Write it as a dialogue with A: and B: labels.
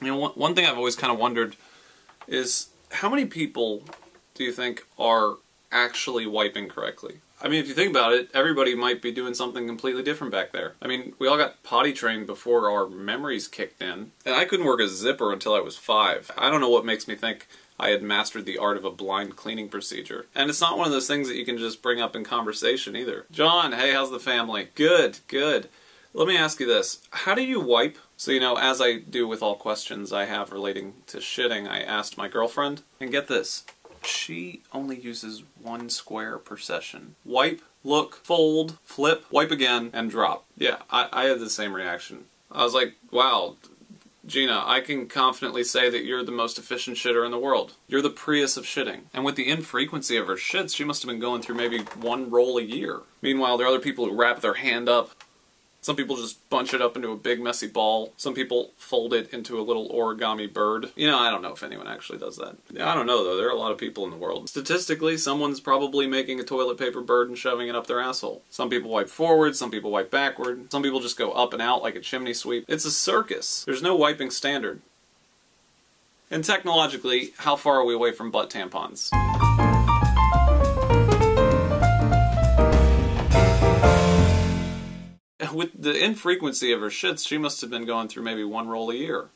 A: You know, one, one thing I've always kind of wondered is how many people do you think are actually wiping correctly? I mean, if you think about it, everybody might be doing something completely different back there. I mean, we all got potty trained before our memories kicked in, and I couldn't work a zipper until I was five. I don't know what makes me think I had mastered the art of a blind cleaning procedure. And it's not one of those things that you can just bring up in conversation either. John, hey, how's the family? Good, good. Let me ask you this. How do you wipe? So, you know, as I do with all questions I have relating to shitting, I asked my girlfriend, and get this. She only uses one square per session. Wipe, look, fold, flip, wipe again, and drop. Yeah, I, I had the same reaction. I was like, wow, Gina, I can confidently say that you're the most efficient shitter in the world. You're the Prius of shitting. And with the infrequency of her shits, she must have been going through maybe one roll a year. Meanwhile, there are other people who wrap their hand up some people just bunch it up into a big messy ball. Some people fold it into a little origami bird. You know, I don't know if anyone actually does that. Yeah, I don't know though. There are a lot of people in the world. Statistically, someone's probably making a toilet paper bird and shoving it up their asshole. Some people wipe forward, some people wipe backward, some people just go up and out like a chimney sweep. It's a circus. There's no wiping standard. And technologically, how far are we away from butt tampons? With the infrequency of her shits, she must have been going through maybe one roll a year.